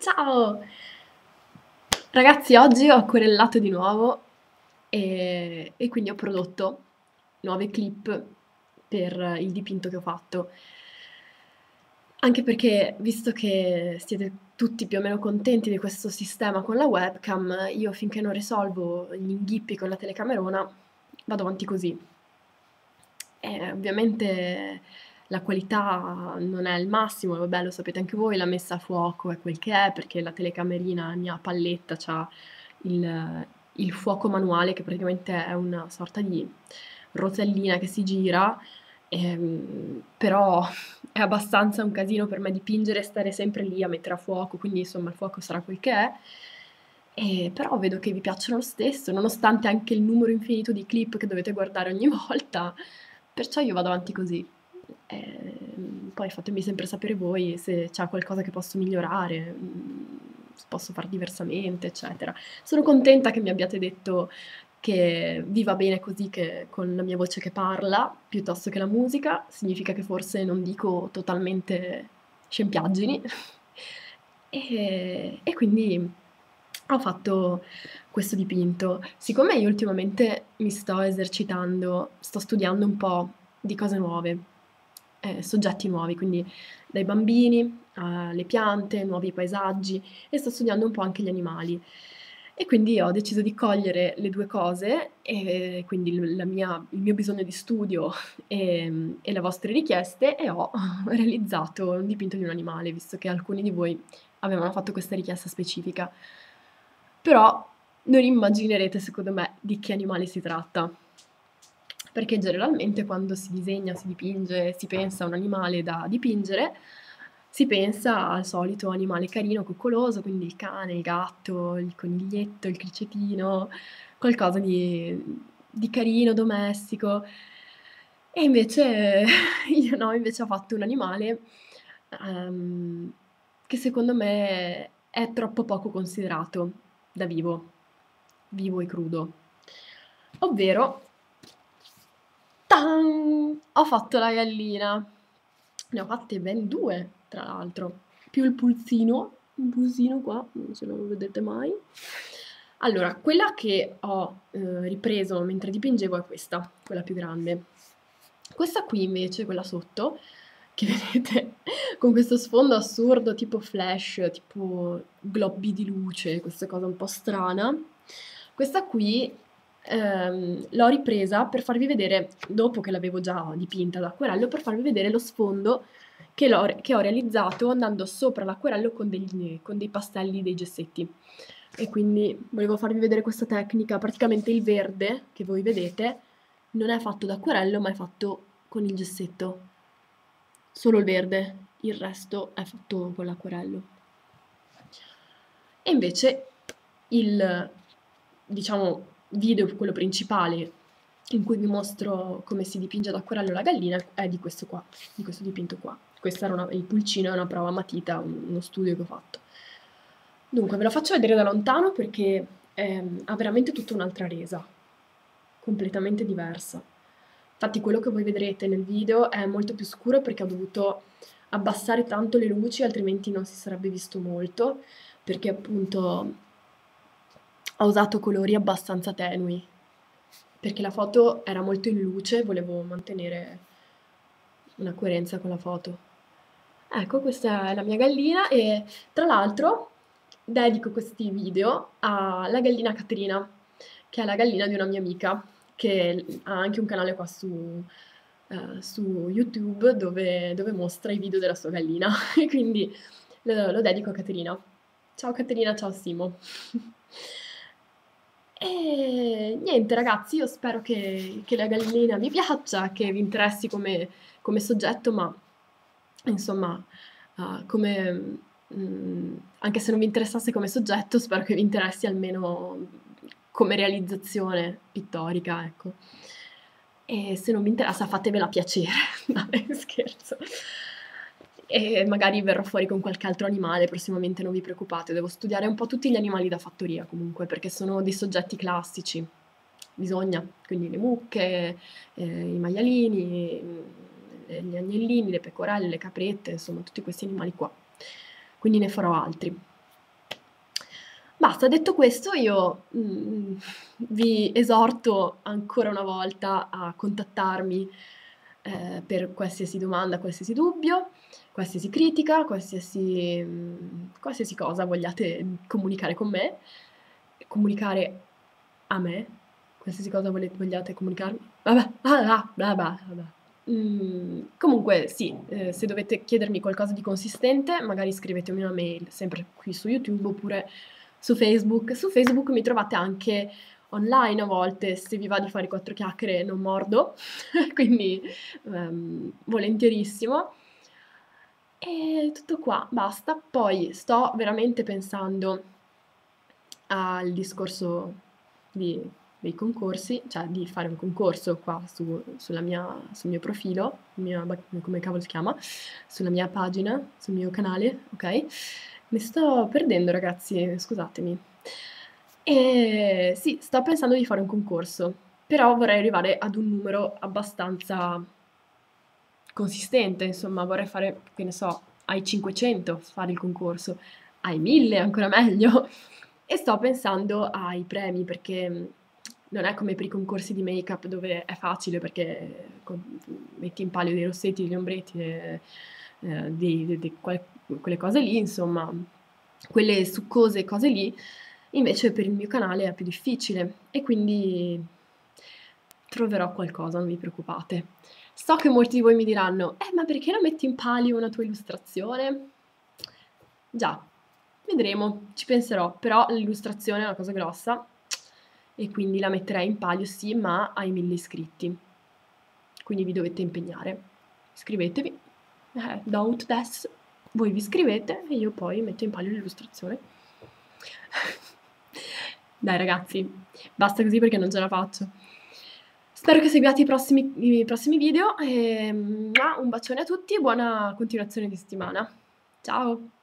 Ciao! Ragazzi, oggi ho querellato di nuovo e, e quindi ho prodotto nuove clip per il dipinto che ho fatto. Anche perché, visto che siete tutti più o meno contenti di questo sistema con la webcam, io finché non risolvo gli inghippi con la telecamerona vado avanti così. E ovviamente la qualità non è il massimo, vabbè lo sapete anche voi, la messa a fuoco è quel che è, perché la telecamerina mia palletta ha il, il fuoco manuale che praticamente è una sorta di rotellina che si gira, ehm, però è abbastanza un casino per me dipingere e stare sempre lì a mettere a fuoco, quindi insomma il fuoco sarà quel che è. E però vedo che vi piacciono lo stesso, nonostante anche il numero infinito di clip che dovete guardare ogni volta, perciò io vado avanti così. E poi fatemi sempre sapere voi se c'è qualcosa che posso migliorare, se posso far diversamente, eccetera. Sono contenta che mi abbiate detto che vi va bene così che con la mia voce che parla piuttosto che la musica, significa che forse non dico totalmente scempiaggini. e, e quindi ho fatto questo dipinto. Siccome io ultimamente mi sto esercitando, sto studiando un po' di cose nuove, eh, soggetti nuovi, quindi dai bambini alle piante, nuovi paesaggi e sto studiando un po' anche gli animali. E quindi ho deciso di cogliere le due cose, e quindi mia, il mio bisogno di studio e, e, le vostre richieste, e ho realizzato un dipinto di un animale, visto che alcuni di voi avevano fatto questa richiesta specifica. Però non immaginerete, secondo me, di che animale si tratta. Perché generalmente quando si disegna, si dipinge, si pensa a un animale da dipingere, si pensa al solito animale carino, coccoloso, quindi il cane, il gatto, il coniglietto, il cricetino, qualcosa di, di carino, domestico. E invece io no, invece ho fatto un animale um, che secondo me è troppo poco considerato da vivo, vivo e crudo. Ovvero, tan, ho fatto la gallina. Ne ho fatte ben due, tra l'altro, più il pulsino, un pulsino qua, se non lo vedete mai. Allora, quella che ho eh, ripreso mentre dipingevo è questa, quella più grande. Questa qui invece, quella sotto, che vedete con questo sfondo assurdo tipo flash, tipo globi di luce, questa cosa un po' strana. Questa qui ehm, l'ho ripresa per farvi vedere, dopo che l'avevo già dipinta ad acquerello, per farvi vedere lo sfondo che, che ho realizzato andando sopra l'acquerello con, con dei pastelli, dei gessetti. E quindi volevo farvi vedere questa tecnica, praticamente il verde che voi vedete non è fatto d'acquerello ma è fatto con il gessetto solo il verde, il resto è fatto con l'acquerello. E invece il, diciamo, video, quello principale, in cui vi mostro come si dipinge ad acquerello la gallina, è di questo qua, di questo dipinto qua. Questo era una, il pulcino è una prova matita, uno studio che ho fatto. Dunque, ve lo faccio vedere da lontano perché ehm, ha veramente tutta un'altra resa, completamente diversa. Infatti quello che voi vedrete nel video è molto più scuro perché ho dovuto abbassare tanto le luci, altrimenti non si sarebbe visto molto, perché appunto ho usato colori abbastanza tenui, perché la foto era molto in luce, volevo mantenere una coerenza con la foto. Ecco, questa è la mia gallina e tra l'altro dedico questi video alla gallina Caterina, che è la gallina di una mia amica che ha anche un canale qua su, uh, su YouTube dove, dove, mostra i video della sua gallina quindi lo, lo dedico a Caterina. Ciao Caterina, ciao Simo. E niente ragazzi, io spero che, che, la gallina vi piaccia, che vi interessi come, come soggetto, ma insomma, uh, come, mh, anche se non vi interessasse come soggetto, spero che vi interessi almeno come realizzazione pittorica, ecco. E se non vi interessa fatevela piacere, vabbè scherzo. E magari verrò fuori con qualche altro animale, prossimamente non vi preoccupate, devo studiare un po' tutti gli animali da fattoria comunque, perché sono dei soggetti classici, bisogna, quindi le mucche, eh, i maialini, gli agnellini, le pecorelle, le caprette, insomma tutti questi animali qua. Quindi ne farò altri. basta, detto questo, io mm, vi esorto ancora una volta a contattarmi eh, per qualsiasi domanda, qualsiasi dubbio, qualsiasi critica, qualsiasi, mm, qualsiasi cosa vogliate comunicare con me, comunicare a me, qualsiasi cosa volete, vogliate comunicarmi. Vabbè, ah, vabbè, vabbè. Mm, comunque sì, eh, se dovete chiedermi qualcosa di consistente, magari scrivetemi una mail, sempre qui su YouTube oppure su Facebook. Su Facebook mi trovate anche online a volte, se vi va di fare quattro chiacchiere non mordo, quindi um, volentierissimo. E tutto qua, basta. Poi sto veramente pensando al discorso di, dei concorsi, cioè di fare un concorso qua su, mia, sul mio profilo, mia, come cavolo si chiama, sulla mia pagina, sul mio canale, ok? Mi sto perdendo ragazzi, scusatemi. E sì, sto pensando di fare un concorso, però vorrei arrivare ad un numero abbastanza consistente, insomma, vorrei fare, che ne so, ai 500 fare il concorso, ai 1000 ancora meglio. E sto pensando ai premi perché mm, non è come per i concorsi di make-up dove è facile perché metti in palio dei rossetti, degli ombretti, eh, eh, di, di, di quelle, cose lì, insomma, quelle succose cose lì. Invece per il mio canale è più difficile e quindi troverò qualcosa, non vi preoccupate. So che molti di voi mi diranno, eh ma perché non metti in palio una tua illustrazione? Già, vedremo, ci penserò, però l'illustrazione è una cosa grossa e quindi la metterei in palio sì, ma ai mille iscritti. Quindi vi dovete impegnare. Iscrivetevi, eh, don't des, voi vi iscrivete e io poi metto in palio l'illustrazione. Dai ragazzi, basta così perché non ce la faccio. Spero che seguiate i prossimi, i prossimi video e un bacione a tutti e buona continuazione di settimana. Ciao!